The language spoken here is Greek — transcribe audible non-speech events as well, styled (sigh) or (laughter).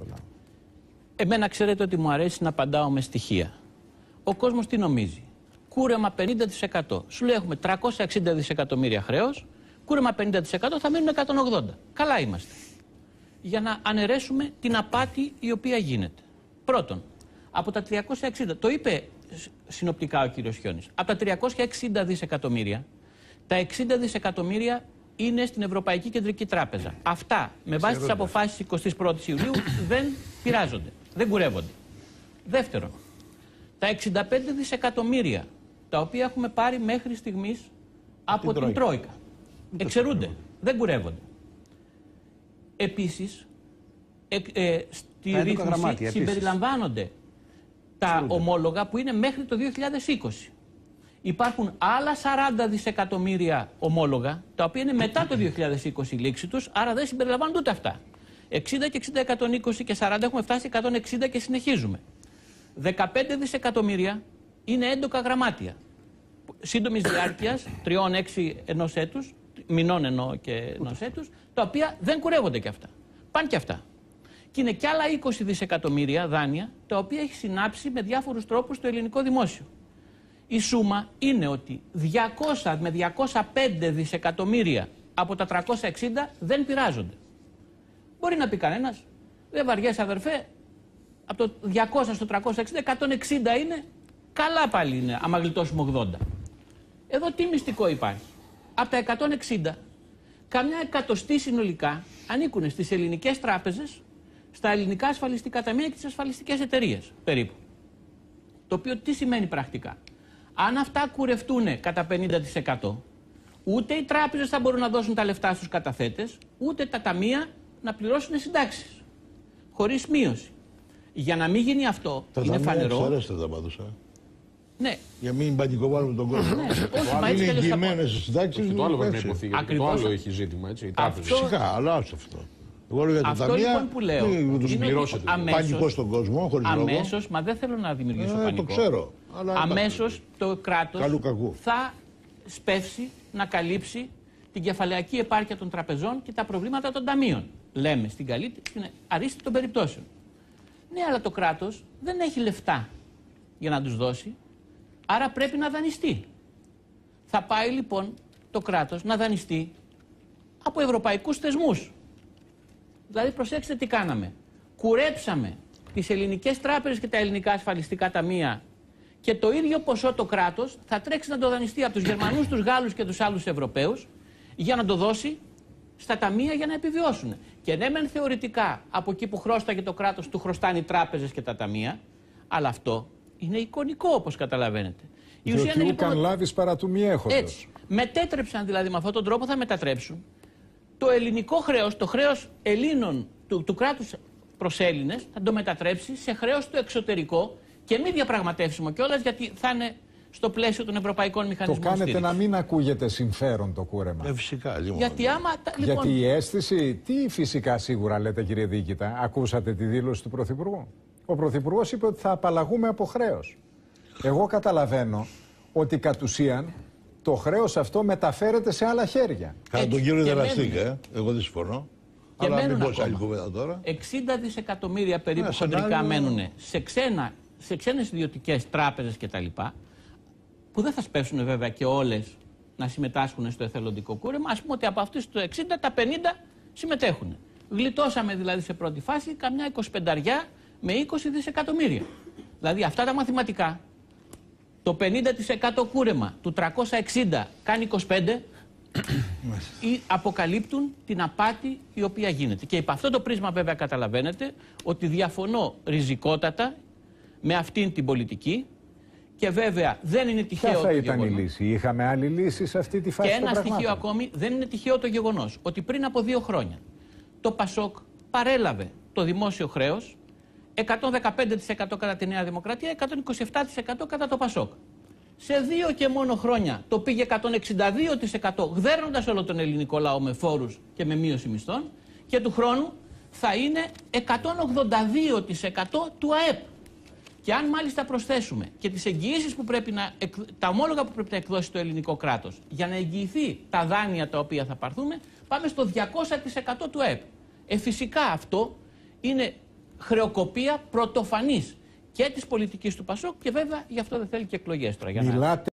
εύκολα. Εμένα ξέρετε ότι μου αρέσει να απαντάω με στοιχεία. Ο κόσμος τι νομίζει; Κούρεμα 50%. Σου λέει έχουμε 360 δισεκατομμύρια χρέος, κούρεμα 50% θα μείνουν 180. Καλά είμαστε. Για να αναιρέσουμε την απάτη η οποία γίνεται. Πρώτον, από τα 360, το είπε συνοπτικά ο κύριος Χιόνης, από τα 360 δισεκατομμύρια, τα 60 δισεκατομμύρια είναι στην Ευρωπαϊκή Κεντρική Τράπεζα. Αυτά, με βάση τις αποφάσεις 21η Ιουλίου, (coughs) δεν πειράζονται. Δεν κουρεύονται. Δεύτερον, τα 65 δισεκατομμύρια τα οποία έχουμε πάρει μέχρι στιγμής από την, Τρόικα. Εξαιρούνται. Δεν κουρεύονται. Επίσης, ε, ε, στη ρύθμιση συμπεριλαμβάνονται τα ομόλογα που είναι μέχρι το 2020. Υπάρχουν άλλα 40 δισεκατομμύρια ομόλογα, τα οποία είναι μετά το 2020 η λήξη τους, άρα δεν συμπεριλαμβάνονται ούτε αυτά. 60 και 60, 120 και 40 έχουμε φτάσει 160 και συνεχίζουμε. 15 δισεκατομμύρια είναι έντοκα γραμμάτια. Σύντομης διάρκειας, τριών, έξι ενός έτους, μηνών εννοώ και ενός έτους, τα οποία δεν κουρεύονται και αυτά. Πάνε και αυτά. Και είναι κι άλλα 20 δισεκατομμύρια δάνεια, τα οποία έχει συνάψει με διάφορους τρόπους το ελληνικό δημόσιο. Η σούμα είναι ότι 200 με 205 δισεκατομμύρια από τα 360 δεν πειράζονται. Μπορεί να πει κανένας, δεν βαριέσαι αδερφέ, από το 200 στο 360, 160 είναι, καλά πάλι είναι, άμα γλιτώσουμε 80. Εδώ τι μυστικό υπάρχει. Από τα 160, καμιά εκατοστή συνολικά ανήκουν στις ελληνικές τράπεζες, στα ελληνικά ασφαλιστικά ταμεία και τις ασφαλιστικές εταιρείες περίπου. Το οποίο τι σημαίνει πρακτικά; Αν αυτά κουρευτούν κατά 50%, ούτε οι τράπεζες θα μπορούν να δώσουν τα λεφτά στους καταθέτες, ούτε τα ταμεία να πληρώσουν συντάξεις. Χωρίς μείωση. Για να μην γίνει αυτό, τα είναι φανερό. Εξαιρέστε τα πάντω. Ναι. Για μην πανικοβάλλουμε τον κόσμο. Ναι, όχι, Αν είναι εγγυημένες οι συντάξεις. Το άλλο πρέπει να υποθεί. Γιατί το άλλο έχει ζήτημα. Έτσι, αυτό... Φυσικά, αλλά αυτό. Εγώ λέω για τα αυτό ταμεία. λοιπόν που λέω. Τους πληρώσετε. Πανικό στον κόσμο, χωρίς λόγο. Αμέσως, μα δεν θέλω να δημιουργήσω ε, πανικό. Το ξέρω. Αμέσως το κράτος θα σπεύσει να καλύψει την κεφαλαιακή επάρκεια των τραπεζών και τα προβλήματα των ταμείων. Λέμε στην καλή, στην αρίστη των περιπτώσεων. Ναι, αλλά το κράτος δεν έχει λεφτά για να τους δώσει, άρα πρέπει να δανειστεί. Θα πάει λοιπόν το κράτος να δανειστεί από ευρωπαϊκούς θεσμούς. Δηλαδή, προσέξτε τι κάναμε. Κουρέψαμε τις ελληνικές τράπεζες και τα ελληνικά ασφαλιστικά ταμεία και το ίδιο ποσό το κράτος θα τρέξει να το δανειστεί από τους Γερμανούς, τους Γάλλους και τους άλλους Ευρωπαίους για να το δώσει στα ταμεία για να επιβιώσουν. Και ναι, μεν θεωρητικά από εκεί που χρώσταγε το κράτος του χρωστάνε οι τράπεζες και τα ταμεία, αλλά αυτό είναι εικονικό όπως καταλαβαίνετε. Η ουσία είναι λοιπόν. λάβεις παρά του μη έχοντος. Έτσι. Μετέτρεψαν δηλαδή με αυτόν τον τρόπο, θα μετατρέψουν το ελληνικό χρέος, το χρέος Ελλήνων του, του κράτους προς Έλληνες, θα το μετατρέψει σε χρέος του εξωτερικό και μη διαπραγματεύσιμο κιόλας γιατί θα είναι στο πλαίσιο των ευρωπαϊκών μηχανισμών. Το κάνετε στήριξης. να μην ακούγεται συμφέρον το κούρεμα. Ε, φυσικά, λίγο. Γιατί άμα. Λοιπόν... Γιατί η αίσθηση, τι φυσικά σίγουρα λέτε κύριε Δίκητα, ακούσατε τη δήλωση του Πρωθυπουργού; Ο Πρωθυπουργός είπε ότι θα απαλλαγούμε από χρέος. Εγώ καταλαβαίνω ότι κατ' ουσίαν το χρέος αυτό μεταφέρεται σε άλλα χέρια. Κατά τον κύριο Δεραστήκα, ε. εγώ δεν συμφωνώ. Και Αλλά μένουν ακόμα. τώρα. 60 δισεκατομμύρια περίπου ναι, χοντρικά μένουν σε, ξένα, σε ξένες ιδιωτικές τράπεζες κτλ που δεν θα σπέσουν βέβαια και όλες να συμμετάσχουν στο εθελοντικό κούρεμα. Α πούμε ότι από αυτούς του 60 τα 50 συμμετέχουν. Γλιτώσαμε δηλαδή σε πρώτη φάση καμιά 25 με 20 δισεκατομμύρια. Δηλαδή αυτά τα μαθηματικά, το 50% κούρεμα του 360 κάνει 25 ή αποκαλύπτουν την απάτη η οποία γίνεται. Και υπ' αυτό το πρίσμα βέβαια καταλαβαίνετε ότι διαφωνώ ριζικότατα με αυτήν την πολιτική και βέβαια δεν είναι τυχαίο. Ποια θα ήταν η λύση, είχαμε άλλη λύση σε αυτή τη φάση. Και ένα στοιχείο ακόμη, δεν είναι τυχαίο το γεγονός ότι πριν από δύο χρόνια το Πασόκ παρέλαβε το δημόσιο χρέος 115% κατά τη Νέα Δημοκρατία, 127% κατά το Πασόκ. Σε δύο και μόνο χρόνια το πήγε 162% γδέρνοντας όλο τον ελληνικό λαό με φόρους και με μείωση μισθών και του χρόνου θα είναι 182% του ΑΕΠ. Και αν μάλιστα προσθέσουμε και τις εγγυήσεις που πρέπει να, τα ομόλογα που πρέπει να εκδώσει το ελληνικό κράτος για να εγγυηθεί τα δάνεια τα οποία θα πάρθουμε, πάμε στο 200% του ΕΠ. Ε, φυσικά αυτό είναι χρεοκοπία πρωτοφανής και της πολιτικής του Πασόκ και βέβαια γι' αυτό δεν θέλει και εκλογές τώρα. Για να...